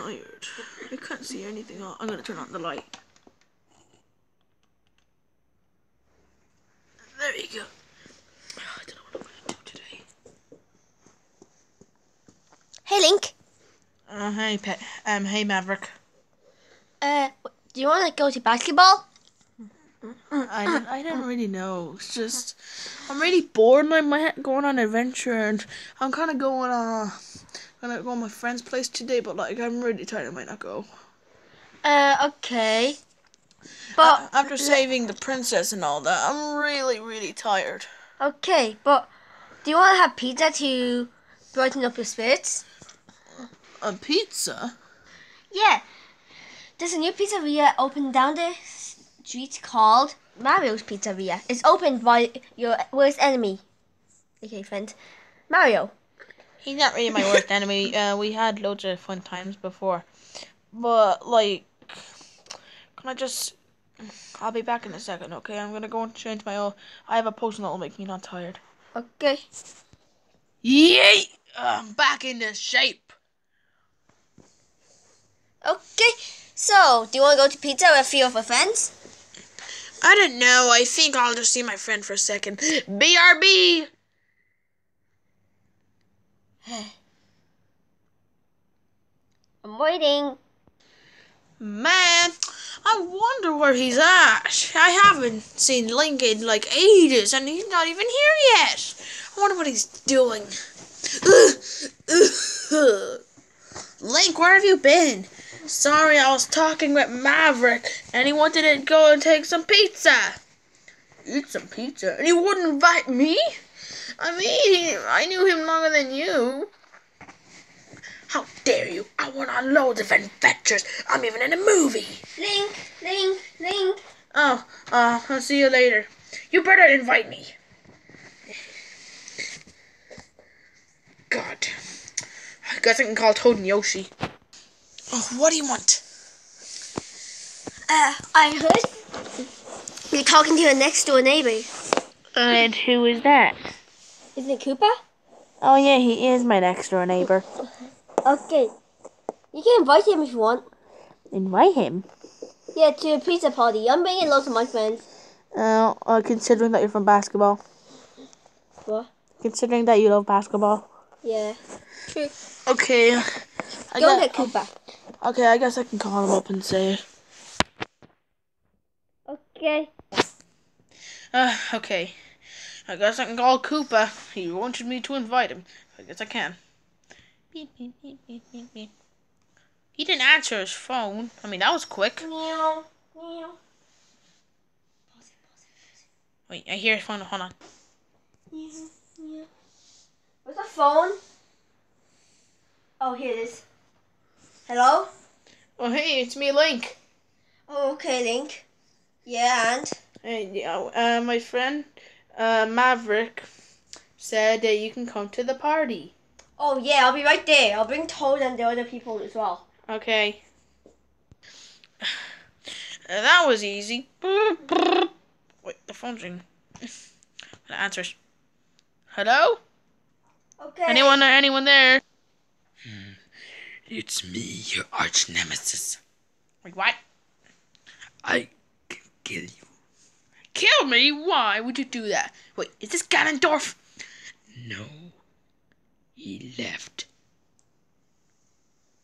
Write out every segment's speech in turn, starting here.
tired. I can't see anything. Oh, I'm gonna turn on the light. There you go. Oh, I don't know what I'm gonna do today. Hey, Link. Uh, hey, Pet. Um, hey, Maverick. Uh, do you want to go to basketball? I don't, I don't really know. It's just I'm really bored and I might go on an adventure and I'm kind of going uh gonna go on my friend's place today, but like I'm really tired. I might not go. Uh, okay. But After saving the princess and all that, I'm really really tired. okay, but do you want to have pizza to brighten up your spirits? A pizza? Yeah. There's a new pizzeria open down the street called Mario's Pizzeria. It's opened by your worst enemy. Okay, friend. Mario. He's not really my worst enemy. Uh, we had loads of fun times before, but like, can I just? I'll be back in a second. Okay, I'm gonna go and change my. oil. I have a potion that will make me not tired. Okay. Yay! I'm back into shape. Okay. So, do you want to go to pizza with a few of your friends? I don't know. I think I'll just see my friend for a second. BRB! I'm waiting. Man, I wonder where he's at. I haven't seen Link in like ages, and he's not even here yet. I wonder what he's doing. Link, where have you been? Sorry, I was talking with Maverick, and he wanted to go and take some pizza. Eat some pizza, and he wouldn't invite me? I mean, I knew him longer than you. How dare you? I went on loads of adventures. I'm even in a movie. Link, Link, Link. Oh, uh, I'll see you later. You better invite me. God. I guess I can call Toad and Yoshi. Oh, what do you want? Uh, I heard you're talking to your next door neighbor. And who is that? Isn't it Koopa? Oh, yeah, he is my next door neighbor. Okay. You can invite him if you want. Invite him? Yeah, to a pizza party. I'm bringing lots of my friends. Uh, uh, considering that you're from basketball. What? Considering that you love basketball. Yeah. True. Okay. I Go get Koopa. okay, I guess I can call him up and say. Okay. Uh, okay. I guess I can call Koopa. He wanted me to invite him. I guess I can. Beep, beep, beep, beep, beep, beep. He didn't answer his phone. I mean, that was quick. Meow. Meow. Wait, I hear his phone. Hold on. Where's the phone? Oh, here it is. Hello? Oh, hey, it's me, Link. Oh, okay, Link. Yeah, and? Hey, yeah, uh, my friend, uh, Maverick, said that you can come to the party. Oh, yeah, I'll be right there. I'll bring Toad and the other people as well. Okay. That was easy. Wait, the phone's ringing. It answers. Hello? Okay. Anyone? Anyone there? It's me, your arch nemesis. Wait, what? I can kill you. Kill me? Why would you do that? Wait, is this Ganondorf? No. He left.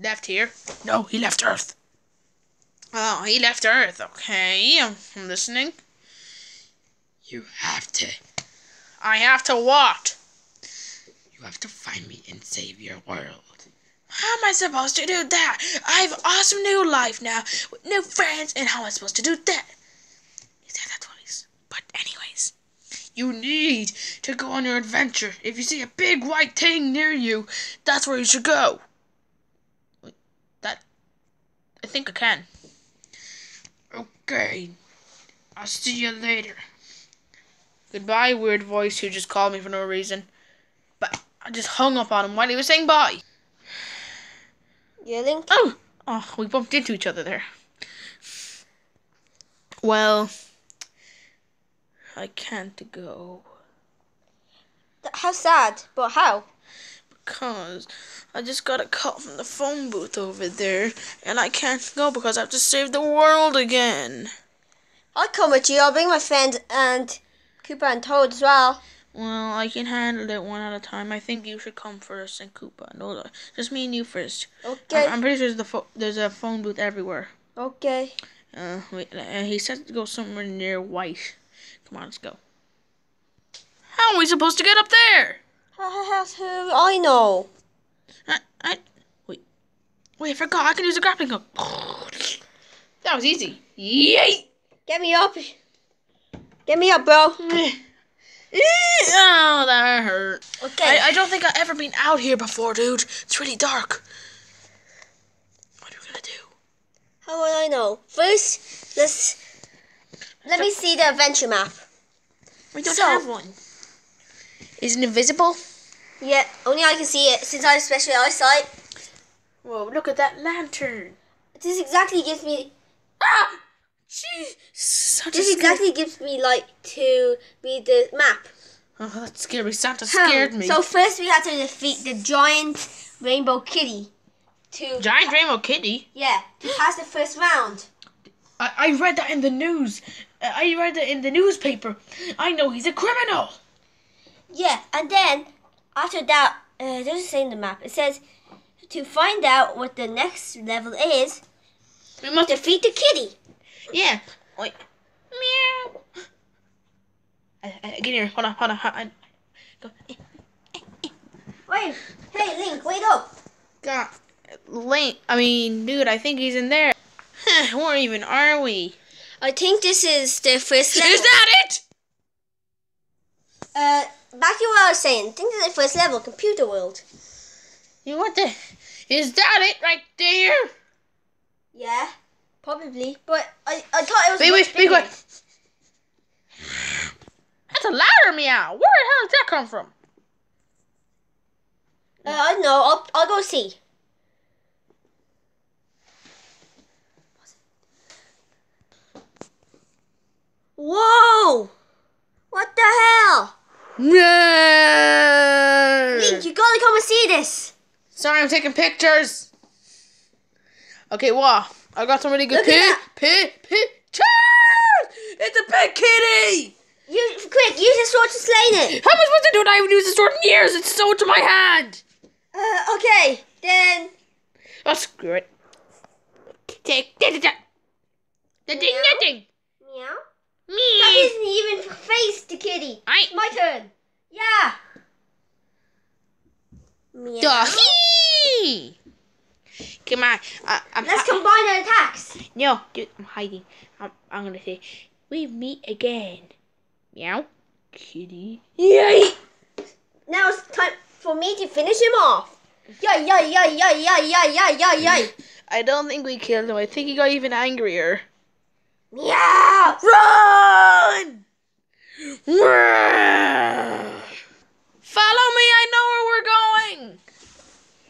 Left here? No, he left Earth. Oh, he left Earth. Okay, I'm, listening. You have to. I have to what? You have to find me and save your world. How am I supposed to do that? I have awesome new life now with new friends, and how am I supposed to do that? He said that twice. But anyways, you need to go on your adventure. If you see a big white thing near you, that's where you should go. Wait, That I think I can. Okay. I'll see you later. Goodbye, weird voice who just called me for no reason. But I just hung up on him while he was saying bye. Yeah, Link? Oh, oh, we bumped into each other there. Well, I can't go How sad, but how? because I just got a call from the phone booth over there, and I can't go because I have to save the world again. I'll come with you. I'll bring my friend and Koopa and Toad as well. Well, I can handle it one at a time. I think you should come first, and Koopa. No, just me and you first. Okay. I'm, I'm pretty sure there's, the there's a phone booth everywhere. okay. Uh, wait, uh, he said to go somewhere near White. Come on, let's go. How are we supposed to get up there? I know. I, I, wait, wait, I forgot. I can use a grappling hook. That was easy. Yay! Get me up. Get me up, bro. oh, that hurt. Okay. I, I don't think I've ever been out here before, dude. It's really dark. What are we gonna do? How will I know? First, let's let me see the adventure map. We don't So- have one. Is it invisible? Yeah, only I can see it since I have special eyesight. Whoa, look at that lantern. This exactly gives me Ah! Jeez. Such this a scare- exactly gives me light to read the map. Oh, that scared me. Santa scared me. So first we have to defeat the giant rainbow kitty. To Giant Rainbow Kitty? yeah, to pass the first round. I, I read that in the news. Uh, I read that in the newspaper. I know he's a criminal. Yeah, and then after that, uh, it doesn't say in the map. It says to find out what the next level is, We must defeat the kitty. Yeah. Wait. Meow. I, I, get here. Hold on. Hold on. Hold on. Go. Wait, hey Link, wait up. God. Link. I mean, dude. I think he's in there. Huh, Where even are we? I think this is the first level. Is that it? Uh, back to what I was saying. I think this is the first level, computer world. You what the? Is that it right there? Yeah, probably. But I, I thought it was. Wait, wait, wait, wait. That's a louder meow. Where the hell did that come from? Uh, I don't know. I'll, I'll go see. Whoa! What the hell? No. Link, you gotta come and see this. Sorry, I'm taking pictures. Okay, wow. I got some really good Look at pi- pi- pictures. It's a big kitty. You quick, use your sword to slay it. How am I supposed to do it? I haven't used the sword in years. It's so to my hand. Uh, okay, then. Oh, screw it. Take, da, da. Da, ding, da, ding. Meow. Me. That isn't even face to kitty. I. My turn. Yeah. Meow. Ducky. Come on. I, I'm Let's combine our attacks. No, dude, I'm hiding. I'm, I'm gonna say, we meet again. Meow, kitty. Yay! Now it's time for me to finish him off. Yay, yay, yay, yay, yay, yay, yay, yay. I don't think we killed him. I think he got even angrier. Meow. Run! Run! Follow me, I know where we're going!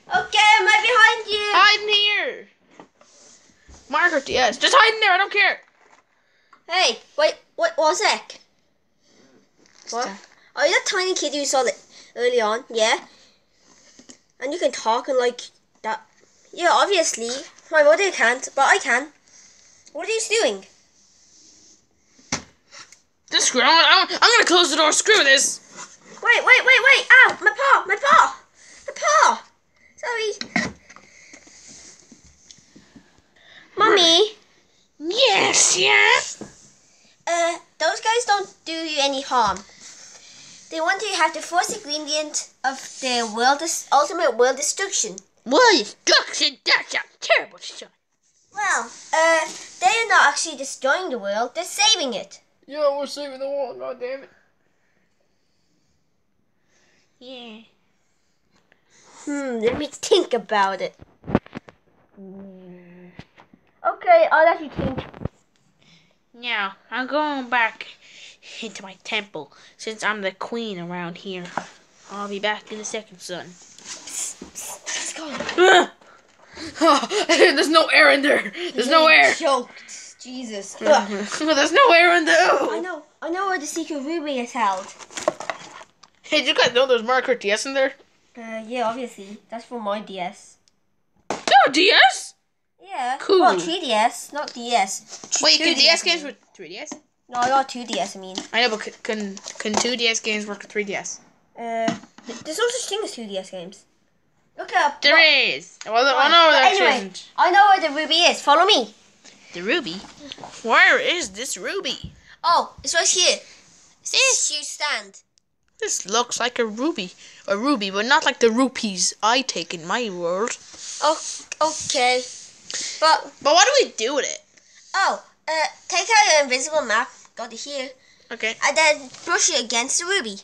Okay, I'm right behind you. Hide in here! Margaret, yes. Just hide in there, I don't care. Hey, wait, wait, one sec. What? Are oh, you that tiny kid you saw that early on? Yeah. And you can talk and like that. Yeah, obviously. My mother can't, but I can. What are you doing? Just screw I'm, I'm, gonna close the door, screw this! Wait, wait, wait, wait! Ow! My paw! My paw! My paw! Sorry. Mommy, Yes, yes! uh, those guys don't do you any harm. They want to have the first ingredient of the world, ultimate world destruction. World destruction? That's a terrible son. Well, uh, they're not actually destroying the world; they're saving it. Yeah, we're saving the world, god damn it. Yeah. Hmm. Let me think about it. Okay, I'll let you think. Now, I'm going back into my temple since I'm the queen around here. I'll be back in a second, son. Let's go. Ah! There's no air in there. There's no air. Choked. Jesus. There's no air in there. I know. I know where the secret ruby is held. Hey, did you guys know there's Margaret Yes in there? Uh, yeah, obviously. That's for my DS. Oh, DS? Yeah. Cool. Well, 3DS, not DS. Wait, can 2DS, DS games with 3DS? No, not 2DS, I mean. I know, but can can 2DS games work with 3DS? Uh, there's no such thing as 2DS games. Look up. There is. Well, no, But there anyway, isn't. I know where the ruby is. Follow me. The ruby? Where is this ruby? Oh, it's right here. This shoe stand. This looks like a ruby. A ruby, but not like the rupees I take in my world. Oh, okay. But But what do we do with it? oh, uh, take out your invisible map. Go to here, Okay. and then brush it against the ruby.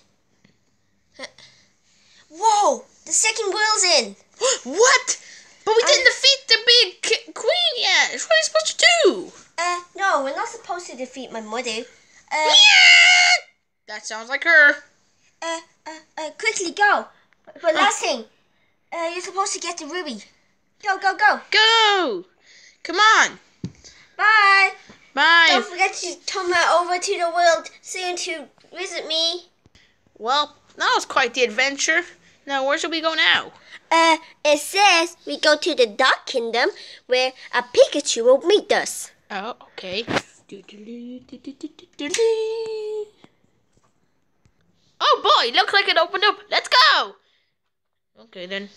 Whoa! The second wheel's in. what? But we didn't I- defeat the big ki- queen yet. What are we supposed to do? Uh, no, we're not supposed to defeat my mother. Uh, That sounds like her. uh, uh, uh quickly go. But last thing, uh, you're supposed to get the ruby. Go, go, go. Go! Come on. Bye. Bye. Don't forget to come over to the world soon to visit me. Well, that was quite the adventure. Now, where should we go now? Uh, it says we go to the Dark Kingdom where a Pikachu will meet us. Oh, okay. Oh boy, looks like it opened up. Let's go. Okay then.